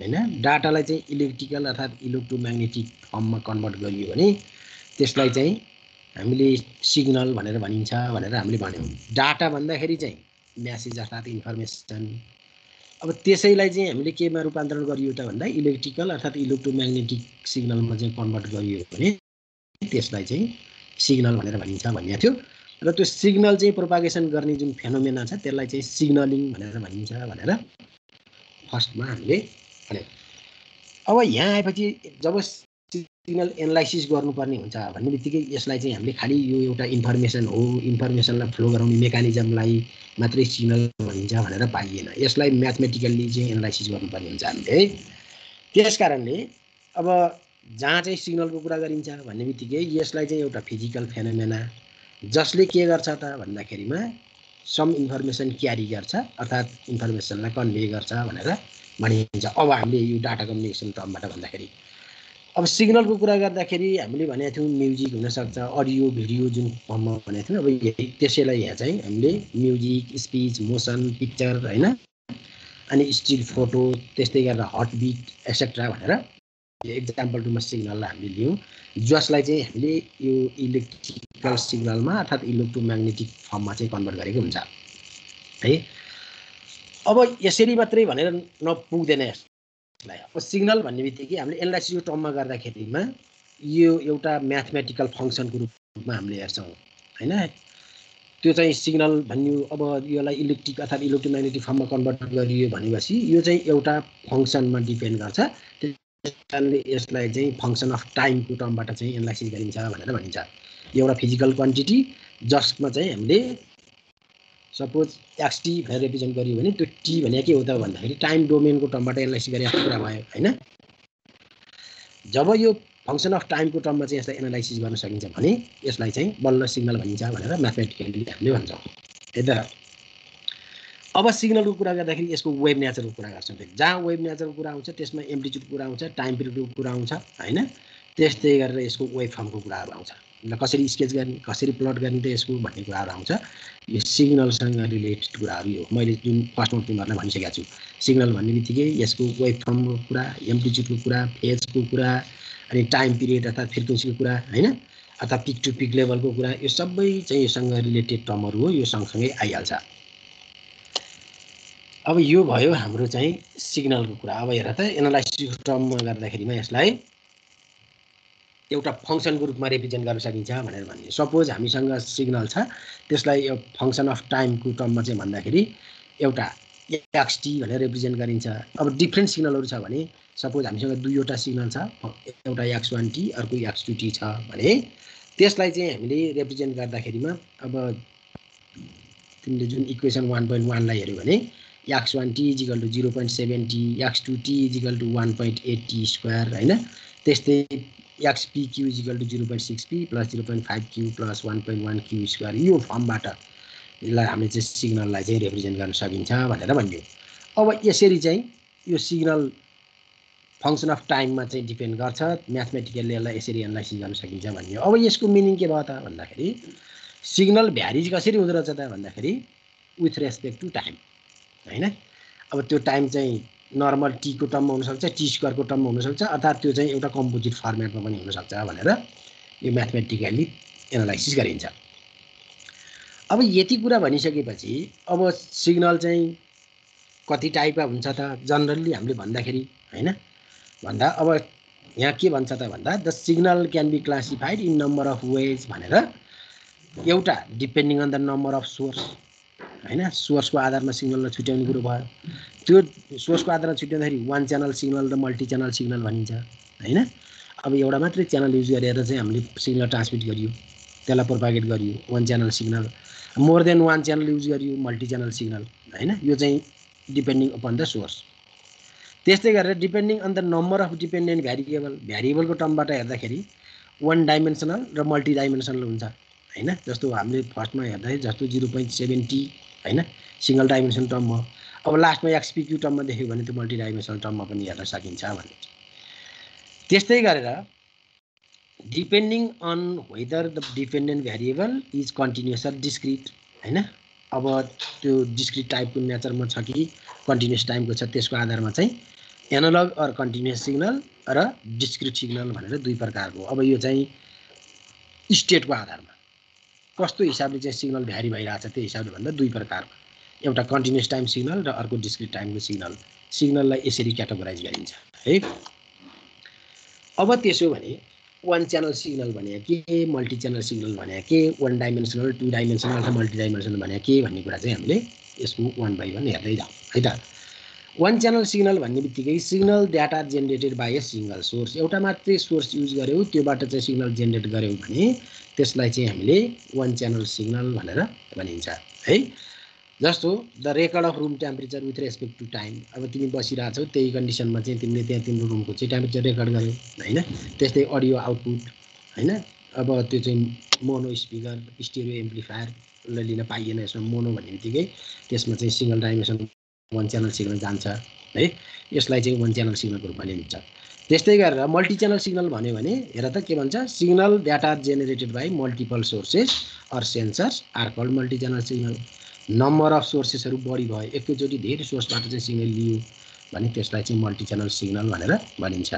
होइन? डाटालाई चाहिँ इलेक्ट्रिकल अर्थात् इलेक्ट्रोम्याग्नेटिक फर्ममा कन्भर्ट गरियो भने त्यसलाई चाहिँ हामीले सिग्नल भनेर भनिन्छ भनेर हामीले भन्यौँ। डाटा भन्दाखेरि चाहिँ म्यासेज अर्थात् इन्फर्मेसन। अब त्यसैलाई चाहिँ हामीले केमा रूपान्तरण गरियो त भन्दा इलेक्ट्रिकल अर्थात् इलेक्ट्रोम्याग्नेटिक सिग्नलमा चाहिँ कन्भर्ट गरियो भने त्यसलाई चाहिँ सिग्नल भनेर भनिन्छ भनिएको थियो। र त्यो सिग्नल चाहिँ प्रोपागेसन गर्ने जुन फेनोमेना छ त्यसलाई चाहिँ सिग्नलिङ भनेर भनिन्छ भनेर फर्स्टमा हामीले भन्यौँ अब यहाँ आएपछि जब सिग्नल एनालाइसिस गर्नुपर्ने हुन्छ भन्ने बित्तिकै यसलाई चाहिँ हामीले खालि यो एउटा इन्फर्मेसन हो इन्फर्मेसनलाई फ्लो गराउने मेकानिजमलाई मात्रै सिग्नल भनिन्छ भनेर पाइएन। यसलाई म्याथमेटिकल्ली चाहिँ एनालाइसिस गर्नुपर्ने हुन्छ हामीले है। त्यस कारणले अब जहाँ चाहिँ सिग्नलको कुरा गरिन्छ भन्ने बित्तिकै यसलाई चाहिँ एउटा फिजिकल फेनोमेना जसले के गर्छ त भन्दाखेरिमा सम इन्फर्मेसन क्यारी गर्छ अर्थात् इन्फर्मेसनलाई कन्भे गर्छ भनेर भनिन्छ। अब हामीले यो डाटा कम्युनिकेसन टर्मबाट भन्दाखेरि अब सिग्नलको कुरा गर्दाखेरि हामीले भनेको थियौँ म्युजिक हुनसक्छ अडियो भिडियो जुन फर्ममा भनेको थियौँ अब त्यसैलाई यहाँ चाहिँ हामीले म्युजिक स्पिच मोसन पिक्चर होइन अनि स्टिल फोटो त्यस्तै गरेर हट बिट एक्सेट्रा भनेर एक्जाम्पल टुमा सिग्नललाई हामीले लियौँ। जसलाई चाहिँ हामीले यो इलेक्ट्रिकल सिग्नलमा अर्थात् इलेक्ट्रोम्याग्नेटिक फर्ममा चाहिँ कन्भर्ट गरेको हुन्छ। है? अब यसरी मात्रै भनेर नपुग्दैन यसलाई। अब सिग्नल भन्ने बित्तिकै हामीले एनालाइसिसको टर्ममा गर्दाखेरिमा यो एउटा म्याथमेटिकल फङ्सनको रूपमा हामीले हेर्छौँ। होइन? त्यो चाहिँ सिग्नल भन्यो अब यसलाई इलेक्ट्रिक अर्थात् इलेक्ट्रोम्याग्नेटिक फर्ममा कन्भर्ट गरियो भनेपछि यो चाहिँ एउटा फङ्सनमा डिपेन्ड गर्छ। कारणले यसलाई चाहिँ फङ्सन अफ टाइमको टर्मबाट चाहिँ एनालाइसिस गरिन्छ भनेर भनिन्छ। एउटा फिजिकल क्वान्टिटी जसमा चाहिँ हामीले सपोज एक्सटी भनेर रिप्रेजेन्ट गरियो भने त्यो टी भनेको के हो त भन्दाखेरि टाइम डोमेनको टर्मबाट एनालाइसिस गरेको कुरा भयो होइन? जब यो फङ्सन अफ टाइमको टर्ममा चाहिँ यसलाई एनालाइसिस गर्न सकिन्छ भने यसलाई चाहिँ बल्ल सिग्नल भनिन्छ भनेर म्याथमेटिकली हामीले भन्छौँ। यता अब सिग्नलको कुरा गर्दाखेरि यसको वेब नेचरको कुरा गर्छौँ फेरि। जहाँ वेब नेचरको कुरा आउँछ त्यसमा एम्प्लिच्युडको कुरा आउँछ टाइम पिरियडको कुरा आउँछ होइन? त्यस्तै गरेर यसको वेब फर्मको कुराहरू आउँछ। ल कसरी स्केच गर्ने कसरी प्लट गर्ने त यसको भन्ने कुराहरू आउँछ। यो सिग्नलसँग रिलेटेड कुराहरू यो। मैले जुन फर्स्टमा तिमीहरूलाई भनिसकेको छु। सिग्नल भन्ने बित्तिकै यसको वेब फर्मको कुरा एम्प्लिच्युडको कुरा फेजको कुरा अनि टाइम पिरियड अर्थात् फ्रिक्वेन्सीको कुरा होइन? अथवा पिक टु पिक लेभलको कुरा यो सबै चाहिँ योसँग रिलेटेड टर्महरू हो यो सँगसँगै आइहाल्छ। अब यो भयो हाम्रो चाहिँ सिग्नलको कुरा। अब हेर त एनालाइसिसको टर्ममा गर्दाखेरिमा यसलाई एउटा फङ्सनको रूपमा रिप्रेजेन्ट गर्न सकिन्छ भनेर भन्ने सपोज हामीसँग सिग्नल छ त्यसलाई फङ्सन अफ टाइमको टर्ममा चाहिँ भन्दाखेरि एउटा एक्सटी भनेर रिप्रेजेन्ट गरिन्छ। अब डिफ्रेन्ट सिग्नलहरू छ भने सपोज हामीसँग दुईवटा सिग्नल छ एउटा एक्स वान टी अर्को एक्स टू टी छ भने त्यसलाई चाहिँ हामीले रिप्रेजेन्ट गर्दाखेरिमा अब तिमीले जुन इक्वेसन वान पोइन्ट वानलाई हेऱ्यो भने X one T equal to zero point seven T X two T equal to one point eight T square होइन त्यस्तै X P Q equal to zero point six P plus zero point five Q plus one point one Q square यो फर्मबाट यसलाई हामीले चाहिँ सिग्नललाई चाहिँ represent गर्न सकिन्छ भनेर भनियो। अब यसरी चाहिँ यो सिग्नल फङ्सन अफ टाइममा चाहिँ डिपेन्ड गर्छ। म्याथमेटिकल्ली यसलाई यसरी एनालाइसिस गर्न सकिन्छ भन्यो। अब यसको मिनिङ के भयो त भन्दाखेरि सिग्नल भ्यारिज कसरी हुँदो रहेछ त भन्दाखेरि विथ रेस्पेक्ट टु टाइम होइन? अब त्यो टाइम चाहिँ नर्मल टीको टर्ममा हुनसक्छ टी स्क्वायरको टर्ममा हुनसक्छ अर्थात् त्यो चाहिँ एउटा कम्पोजिट फर्मेटमा पनि हुनसक्छ भनेर यो म्याथमेटिकल्ली एनालाइसिस गरिन्छ। अब यति कुरा भनिसकेपछि अब सिग्नल चाहिँ कति टाइपका हुन्छ त? जनरल्ली हामीले भन्दाखेरि होइन? भन्दा अब यहाँ के भन्छ त भन्दा the signal can be classified in number of ways भनेर एउटा depending on the number of source होइन? सोर्सको आधारमा सिग्नललाई छुट्याउने कुरो भयो। त्यो सोर्सको आधारमा छुट्याउँदाखेरि वान च्यानल सिग्नल र मल्टी च्यानल सिग्नल भनिन्छ होइन? अब एउटा मात्रै च्यानल युज गरेर चाहिँ हामीले सिग्नल ट्रान्समिट गरियो त्यसलाई प्रोपागेट गरियो one channel signal more than one channel use गरियो मल्टी च्यानल सिग्नल होइन? यो चाहिँ डिपेन्डिङ अपन द सोर्स त्यस्तै गरेर depending on the number of dependent variable भ्यारिएबलको टर्मबाट हेर्दाखेरि वान डाइमेन्सनल र मल्टी डाइमेन्सनल हुन्छ होइन? जस्तो हामीले फर्स्टमा हेर्दाखेरि जस्तो जिरो पोइन्ट सेभेन्टी होइन? सिङ्गल डाइमेन्सन टर्म हो। अब लास्टमा एक्सपिक्यु टर्ममा देख्यो भने त्यो मल्टी डाइमेन्सनल टर्ममा पनि हेर्न सकिन्छ भन्ने त्यस्तै गरेर depending on whether the dependent variable is continuous or discrete होइन? अब त्यो डिस्क्रिट टाइपको नेचरमा छ कि कन्टिन्युस टाइमको छ त्यसको आधारमा चाहिँ एनालग अर कन्टिन्युस सिग्नल र डिस्क्रिट सिग्नल भनेर दुई प्रकारको अब यो चाहिँ स्टेटको आधारमा। कस्तो हिसाबले चाहिँ सिग्नल भ्यारी भइरहेछ त्यो हिसाबले भन्दा दुई प्रकारको। एउटा कन्टिन्युस टाइम सिग्नल र अर्को डिस्क्रिट टाइमको सिग्नल। सिग्नललाई यसरी क्याटेगोराइज गरिन्छ है? अब त्यसो भने वान च्यानल सिग्नल भने के मल्टी च्यानल सिग्नल भने के वान डाइमेन्सनल टु डाइमेन्सनल अथवा मल्टी डाइमेन्सनल भने के भन्ने कुरा चाहिँ हामीले यसको वान बाई वान हेर्दै जाउँ है त? वान च्यानल सिग्नल भन्ने बित्तिकै signal data generated by a single source एउटा मात्रै सोर्स युज गऱ्यौँ त्योबाट चाहिँ सिग्नल जेनेरेट गऱ्यौँ भने त्यसलाई चाहिँ हामीले वान च्यानल सिग्नल भनेर भनिन्छ है? जस्तो the record of room temperature with respect to time अब तिमी बसिरहेछौ त्यही कन्डिसनमा चाहिँ तिमीले त्यहाँ तिम्रो रुमको चाहिँ टेम्परेचर रेकर्ड गर्यौ होइन? त्यस्तै अडियो आउटपुट होइन? अब त्यो चाहिँ मोनो स्पिकर स्टेरियो एम्प्लिफायरलाई लिन पाइएन यसमा मोनो भन्ने बित्तिकै त्यसमा चाहिँ single dimension one channel signal जान्छ है? यसलाई चाहिँ वान च्यानल सिग्नलको रूपमा लिन्छ त्यस्तै गरेर मल्टी च्यानल सिग्नल भन्यो भने हेर त के भन्छ? Signal data generated by multiple sources or sensors are called multi channel signal number of सोर्सेसहरू बढी भयो। एकैचोटि धेरै सोर्सबाट चाहिँ सिग्नल लियो भने त्यसलाई चाहिँ मल्टी च्यानल सिग्नल भनेर भनिन्छ।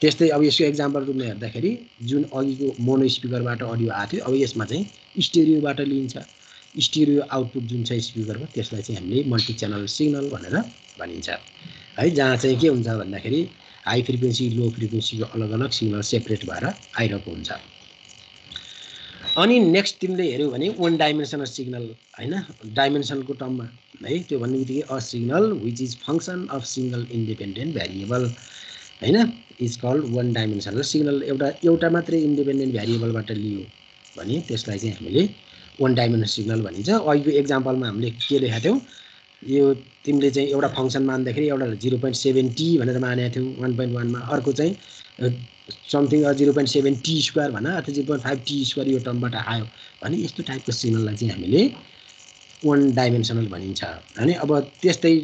त्यस्तै अब यसको इक्जाम्पल रूपमा हेर्दाखेरि जुन अघिको मोनो स्पिकरबाट अडियो आएको थियो अब यसमा चाहिँ स्टेरियोबाट लिइन्छ। स्टेरियो आउटपुट जुन छ स्पिकरमा त्यसलाई चाहिँ हामीले मल्टी च्यानल सिग्नल भनेर भनिन्छ। है जहाँ चाहिँ के हुन्छ भन्दाखेरि हाई फ्रिक्वेन्सी लो फ्रिक्वेन्सीको अलग अलग सिग्नल सेपरेट भएर आइरहेको हुन्छ। अनि नेक्स्ट तिमीले हेऱ्यौ भने वान डाइमेन्सनल सिग्नल होइन? डाइमेन्सनको टर्ममा है त्यो भन्ने बित्तिकै a signal which is function of single independent variable होइन? Is called one dimensional signal एउटा एउटा मात्रै इन्डिपेन्डेन्ट भ्यारिएबलबाट लियो भने त्यसलाई चाहिँ हामीले वान डाइमेन्सनल सिग्नल भनिन्छ। अघिको एक्जाम्पलमा हामीले के लेखाएको थियौँ? यो तिमीले चाहिँ एउटा फङ्सन मान्दाखेरि एउटा जिरो पोइन्ट सेभेन टी भनेर मानेको थियौ वान पोइन्ट वानमा अर्को चाहिँ something zero point seven t square भन अथवा zero point five t square यो टर्मबाट आयो। भने यस्तो टाइपको सिग्नललाई चाहिँ हामीले वान डाइमेन्सनल भनिन्छ। होइन अब त्यस्तै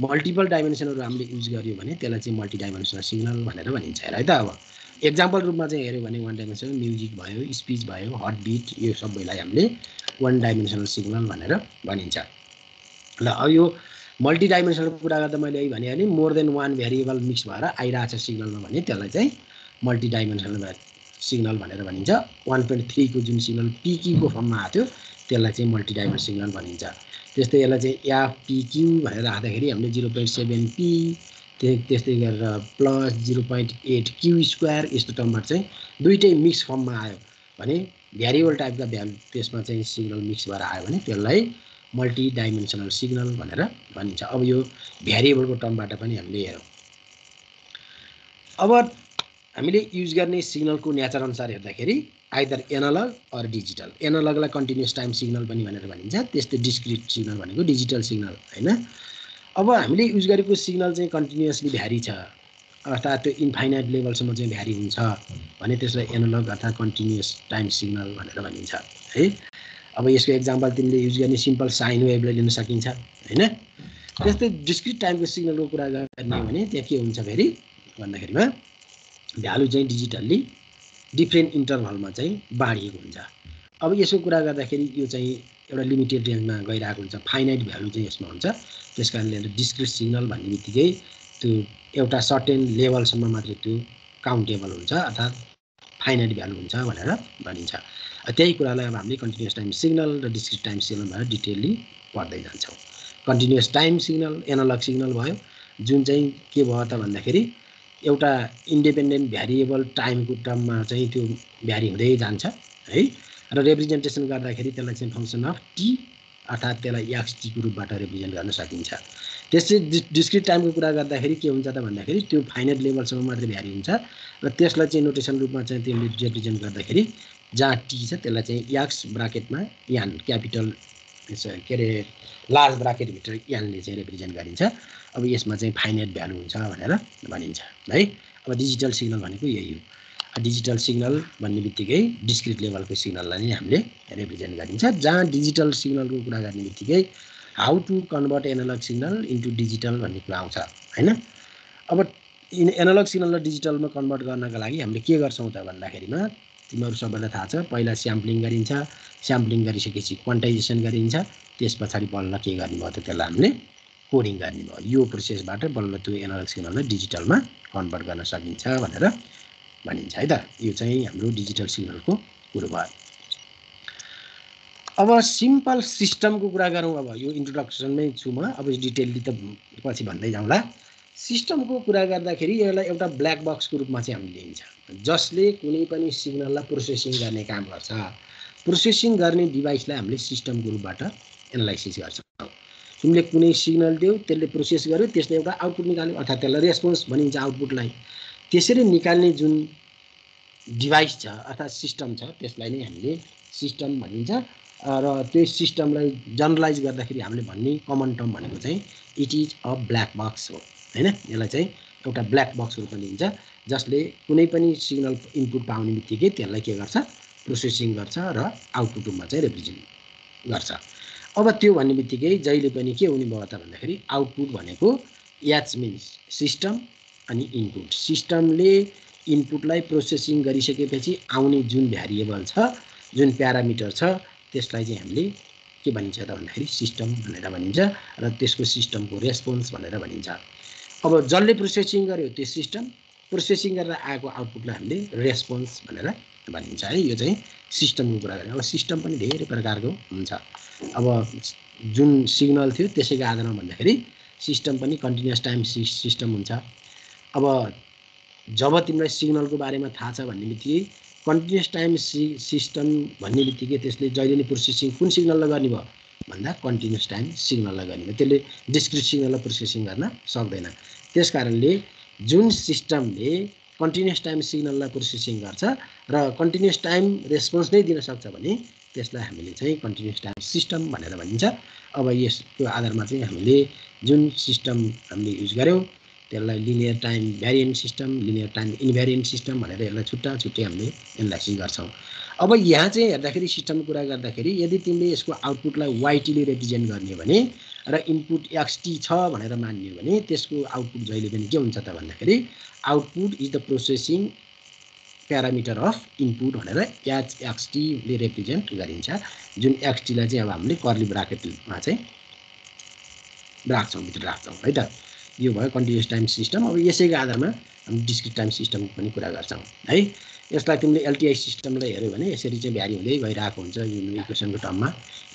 मल्टिपल डाइमेन्सनहरू हामीले युज गऱ्यो भने त्यसलाई चाहिँ मल्टी डाइमेन्सनल सिग्नल भनेर भनिन्छ है त अब। एक्जाम्पल रूपमा चाहिँ हेऱ्यो भने वान डाइमेन्सनल म्युजिक भयो स्पिच भयो हट बिट यो सबैलाई हामीले वान डाइमेन्सनल सिग्नल भनेर भनिन्छ। ल अब यो मल्टी डाइमेन्सनलको कुरा गर्दा मैले यही भनिहालेँ more than one variable mix भएर आइरहेको छ सिग्नलमा भने त्यसलाई चाहिँ मल्टी डाइमेन्सनल सिग्नल भनेर भनिन्छ। वान पोइन्ट थ्रीको जुन सिग्नल पिक्युको फर्ममा आएको थियो त्यसलाई चाहिँ मल्टी डाइमेन्सन सिग्नल भनिन्छ। त्यस्तै यसलाई चाहिँ एफपिक्यु भनेर राख्दाखेरि हामीले जिरो पोइन्ट सेभेन पी त्यस्तै गरेर plus zero point eight q square यस्तो टर्मबाट चाहिँ दुइटै मिक्स फर्ममा आयो। भने भ्यारिएबल टाइपका भ्यालु त्यसमा चाहिँ सिग्नल मिक्स भएर आयो भने त्यसलाई मल्टी डाइमेन्सनल सिग्नल भनेर भनिन्छ। अब यो भ्यारिएबलको टर्मबाट पनि हामीले हेरौँ। अब हामीले युज गर्ने सिग्नलको नेचर अनुसार हेर्दाखेरि आइदर एनालग अर डिजिटल एनालगलाई कन्टिन्युस टाइम सिग्नल पनि भनेर भनिन्छ। त्यस्तै डिस्क्रिट सिग्नल भनेको डिजिटल सिग्नल होइन? अब हामीले युज गरेको सिग्नल चाहिँ कन्टिन्युसली भ्यारी छ। अर्थात् त्यो इन्फाइनाइट लेभलसम्म चाहिँ भ्यारी हुन्छ। भने त्यसलाई एनालग अर्थात् कन्टिन्युस टाइम सिग्नल भनेर भनिन्छ। है? अब यसको इक्जाम्पल तिमीले युज गर्ने सिम्पल साइन वेभलाई लिन सकिन्छ होइन? त्यस्तै डिस्क्रिट टाइमको सिग्नलको कुरा गर्ने हो भने त्यहाँ के हुन्छ फेरि? भन्दाखेरिमा भ्यालु चाहिँ डिजिटल्ली डिफ्रेन्ट इन्टरभलमा चाहिँ बाँडिएको हुन्छ। अब यसको कुरा गर्दाखेरि यो चाहिँ एउटा लिमिटेड रेन्जमा गइरहेको हुन्छ फाइनाइट भ्यालु चाहिँ यसमा हुन्छ। त्यस कारणले डिस्क्रिट सिग्नल भन्ने बित्तिकै त्यो एउटा सर्टेन लेभलसम्म मात्रै त्यो काउन्टेबल हुन्छ अर्थात् फाइनाइट भ्यालु हुन्छ भनेर भनिन्छ। त्यही कुरालाई अब हामीले कन्टिन्युस टाइम सिग्नल र डिस्क्रिट टाइम सिग्नल भनेर डिटेल्ली पढ्दै जान्छौँ। Continuous time signal analog signal भयो जुन चाहिँ के भयो त भन्दाखेरि एउटा इन्डिपेन्डेन्ट भ्यारिएबल टाइमको टर्ममा चाहिँ त्यो भ्यारी हुँदै जान्छ है? र रिप्रेजेन्टेसन गर्दाखेरि त्यसलाई चाहिँ फङ्सन अफ टी अर्थात् त्यसलाई एक्सटीको रूपबाट रिप्रेजेन्ट गर्न सकिन्छ। त्यसै डिस्क्रिट टाइमको कुरा गर्दाखेरि के हुन्छ त भन्दाखेरि त्यो फाइनल लेभलसम्म मात्रै भ्यारी हुन्छ र त्यसलाई चाहिँ नोटेसन रूपमा चाहिँ त्यसले रिप्रेजेन्ट गर्दाखेरि जहाँ टी छ त्यसलाई चाहिँ याक्स ब्राकेटमा यान क्यापिटल के अरे लार्ज ब्राकेटभित्र यानले चाहिँ रिप्रेजेन्ट गरिन्छ। अब यसमा चाहिँ फाइनाइट भ्यालु हुन्छ भनेर भनिन्छ है? अब डिजिटल सिग्नल भनेको यही हो। डिजिटल सिग्नल भन्ने बित्तिकै डिस्क्रिट लेभलको सिग्नललाई नै हामीले रिप्रेजेन्ट गरिन्छ। जहाँ डिजिटल सिग्नलको कुरा गर्ने बित्तिकै how to convert analog signal into digital भन्ने कुरा आउँछ होइन? अब एनालग सिग्नललाई डिजिटलमा कन्भर्ट गर्नका लागि हामीले के गर्छौँ त भन्दाखेरिमा तिमीहरू सबैलाई थाहा छ पहिला स्याम्पलिङ गरिन्छ स्याम्पलिङ गरिसकेपछि क्वान्टाइजेसन गरिन्छ त्यस पछाडि बल्ल के गर्ने भयो त त्यसलाई हामीले कोडिङ गर्ने भयो यो प्रोसेसबाट बल्ल त्यो एनालग सिग्नललाई डिजिटलमा कन्भर्ट गर्न सकिन्छ भनेर भनिन्छ है त। यो चाहिँ हाम्रो डिजिटल सिग्नलको कुरो भयो। अब सिम्पल सिस्टमको कुरा गरौँ अब यो इन्ट्रोडक्सनमै छु म। अब डिटेलली त पछि भन्दै जाउँला। सिस्टमको कुरा गर्दाखेरि यसलाई एउटा ब्ल्याक बक्सको रूपमा चाहिँ हामीले लिन्छ। जसले कुनै पनि सिग्नललाई प्रोसेसिङ गर्ने काम गर्छ। प्रोसेसिङ गर्ने डिभाइसलाई हामीले सिस्टमको रूपबाट एनालाइसिस गर्छौँ। तिमीले कुनै सिग्नल दियो त्यसले प्रोसेस गर्यो त्यसले एउटा आउटपुट निकाल्यो अर्थात् त्यसलाई रेस्पोन्स भनिन्छ आउटपुटलाई। त्यसरी निकाल्ने जुन डिभाइस छ अर्थात् सिस्टम छ त्यसलाई नै हामीले सिस्टम भनिन्छ। र त्यो सिस्टमलाई जनरलाइज गर्दाखेरि हामीले भन्ने कमन टर्म भनेको चाहिँ it is a black box हो होइन? यसलाई चाहिँ एउटा ब्ल्याक बक्स रूपमा लिन्छ जसले कुनै पनि सिग्नल इनपुट पाउने बित्तिकै त्यसलाई के गर्छ? प्रोसेसिङ गर्छ र आउटपुट रूपमा चाहिँ रिप्रेजेन्ट गर्छ। अब त्यो भन्ने बित्तिकै जहिले पनि के हुने भयो त भन्दाखेरि आउटपुट भनेको याच मिन्स सिस्टम अनि इनपुट सिस्टमले इनपुटलाई प्रोसेसिङ गरिसकेपछि आउने जुन भ्यारिएबल छ जुन प्यारामिटर छ त्यसलाई चाहिँ हामीले के भनिन्छ त भन्दाखेरि सिस्टम भनेर भनिन्छ र त्यसको सिस्टमको रेस्पोन्स भनेर भनिन्छ। अब जसले प्रोसेसिङ गर्यो त्यो सिस्टम प्रोसेसिङ गरेर आएको आउटपुटलाई हामीले रेस्पोन्स भनेर भनिन्छ है। यो चाहिँ सिस्टमको कुरा गरेँ अब सिस्टम पनि धेरै प्रकारको हुन्छ। अब जुन सिग्नल थियो त्यसैको आधारमा भन्दाखेरि सिस्टम पनि कन्टिन्युस टाइम सिस्टम हुन्छ। अब जब तिमीलाई सिग्नलको बारेमा थाहा छ भन्ने बित्तिकै कन्टिन्युस टाइम सि सिस्टम भन्ने बित्तिकै त्यसले जहिले नै प्रोसेसिङ कुन सिग्नललाई गर्ने भयो? भन्दा कन्टिन्युस टाइम सिग्नललाई गर्ने त्यसले डिस्क्रिट सिग्नललाई प्रोसेसिङ गर्न सक्दैन। त्यस कारणले जुन सिस्टमले कन्टिन्युस टाइम सिग्नललाई प्रोसेसिङ गर्छ र कन्टिन्युस टाइम रेस्पोन्स नै दिन सक्छ भने त्यसलाई हामीले चाहिँ कन्टिन्युस टाइम सिस्टम भनेर भनिन्छ। अब यसको आधारमा चाहिँ हामीले जुन सिस्टम हामीले युज गऱ्यौँ त्यसलाई linear time variant system linear time invariant system भनेर यसलाई छुट्टा छुट्टै हामीले एनालाइसिस गर्छौँ। अब यहाँ चाहिँ हेर्दाखेरि सिस्टमको कुरा गर्दाखेरि यदि तिमीले यसको आउटपुटलाई वाइटीले रिप्रेजेन्ट गर्ने भने र इनपुट एक्सटी छ भनेर मान्यो भने त्यसको आउटपुट जहिले पनि के हुन्छ त भन्दाखेरि output is the processing parameter of input भनेर एच एक्सटीले रिप्रेजेन्ट गरिन्छ। जुन एक्सटीलाई चाहिँ अब हामीले कर्ली ब्राकेटमा चाहिँ राख्छौँ भित्र राख्छौँ है त? यो भयो कन्टिन्युस टाइम सिस्टम अब यसैको आधारमा हामी डिस्क्रिट टाइम सिस्टमको पनि कुरा गर्छौँ। है यसलाई तिमीले एलटिआई सिस्टमलाई हेऱ्यो भने यसरी चाहिँ भ्यारी हुँदै गइरहेको हुन्छ जुन इक्वेसनको टर्ममा।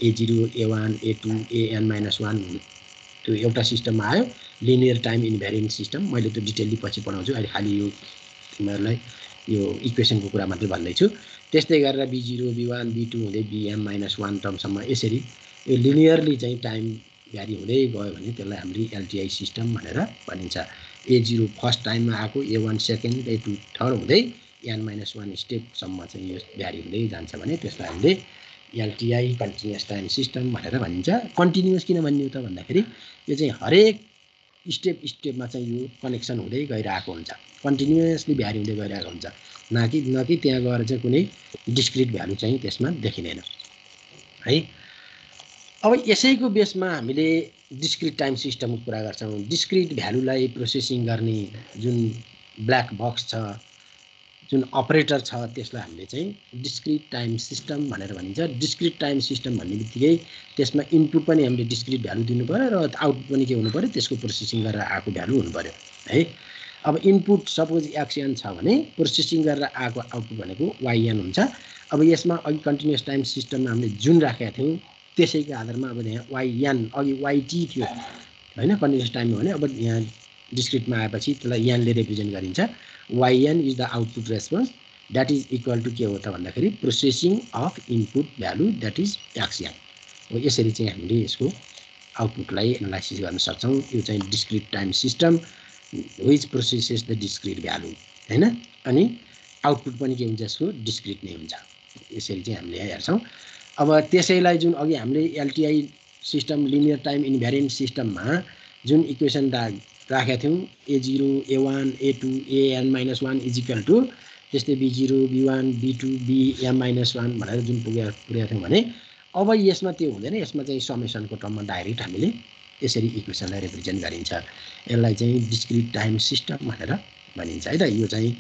A zero a one a two a n minus one त्यो एउटा सिस्टममा आयो। लिनियर टाइम इन्भ्यारिएन्ट सिस्टम मैले त्यो डिटेल्ली पछि पढाउँछु। अहिले खालि यो तिमीहरूलाई यो इक्वेसनको कुरा मात्रै भन्दैछु। त्यस्तै गरेर b zero b one b two हुँदै बिएम माइनस वान टर्मसम्म यसरी यो लिनियरली चाहिँ टाइम भ्यारी हुँदै गयो भने त्यसलाई हामीले एलटिआई सिस्टम भनेर भनिन्छ। ए जिरो फर्स्ट टाइममा आएको a one second a two third हुँदै एन माइनस वान स्टेपसम्म चाहिँ यो भ्यारी हुँदै जान्छ भने त्यसलाई हामीले एलटिआई कन्टिन्युस टाइम सिस्टम भनेर भनिन्छ। कन्टिन्युस किन भनियो त भन्दाखेरि यो चाहिँ हरेक स्टेप स्टेपमा चाहिँ यो कनेक्सन हुँदै गइरहेको हुन्छ। कन्टिन्युसली भ्यारी हुँदै गइरहेको हुन्छ। न कि न कि त्यहाँ गएर चाहिँ कुनै डिस्क्रिट भ्यालु चाहिँ त्यसमा देखिँदैन। है? अब यसैको बेसमा हामीले डिस्क्रिट टाइम सिस्टमको कुरा गर्छौँ। डिस्क्रिट भ्यालुलाई प्रोसेसिङ गर्ने जुन ब्ल्याक बक्स छ जुन अपरेटर छ त्यसलाई हामीले चाहिँ डिस्क्रिट टाइम सिस्टम भनेर भनिन्छ। डिस्क्रिट टाइम सिस्टम भन्ने बित्तिकै त्यसमा इनपुट पनि हामीले डिस्क्रिट भ्यालु दिनु पऱ्यो र आउटपुट पनि के हुनु पऱ्यो त्यसको प्रोसेसिङ गरेर आएको भ्यालु हुनु पऱ्यो है? अब इनपुट सपोज एक्सएन छ भने प्रोसेसिङ गरेर आएको आउटपुट भनेको वाइएन हुन्छ। अब यसमा अघि कन्टिन्युस टाइम सिस्टममा हामीले जुन राखेका थियौँ त्यसैको आधारमा अब यहाँ वाइएन अघि वाइटी थियो। होइन कन्टिन्युस टाइममा भने अब यहाँ डिस्क्रिटमा आएपछि त्यसलाई यानले रिप्रेजेन्ट गरिन्छ। Y n is the output response that is equal to के हो त भन्दाखेरि processing of input value that is x n हो यसरी चाहिँ हामीले यसको आउटपुटलाई एनालाइसिस गर्न सक्छौँ। यो चाहिँ discrete time system which processes the discrete value होइन अनि आउटपुट पनि के हुन्छ यसको? डिस्क्रिट नै हुन्छ। यसरी चाहिँ हामीले हेर्छौँ। अब त्यसैलाई जुन अघि हामीले LTI system linear time invariant सिस्टममा जुन इक्वेसन रा राखेका थियौँ a zero a one a two a n minus one is equal to त्यस्तै b zero b one b two b m minus one भनेर जुन पुगे पुगेका थियौँ भने अब यसमा त्यो हुँदैन यसमा चाहिँ समेसनको टर्ममा डाइरेक्ट हामीले यसरी इक्वेसनलाई रिप्रेजेन्ट गरिन्छ। यसलाई चाहिँ डिस्क्रिट टाइम सिस्टम भनेर भनिन्छ है त। यो चाहिँ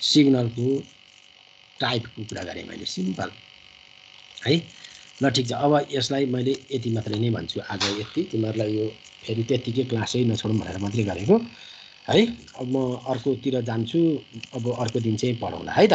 सिग्नलको टाइपको कुरा गरेँ मैले सिम्पल। है? ल ठिक छ। अब यसलाई मैले यति मात्रै नै भन्छु। आज यति। तिमीहरूलाई यो फेरि त्यत्तिकै क्लासै नछोडौँ भनेर मात्रै गरेको है? अब म अर्कोतिर जान्छु। अब अर्को दिन चाहिँ पढाउँला है त?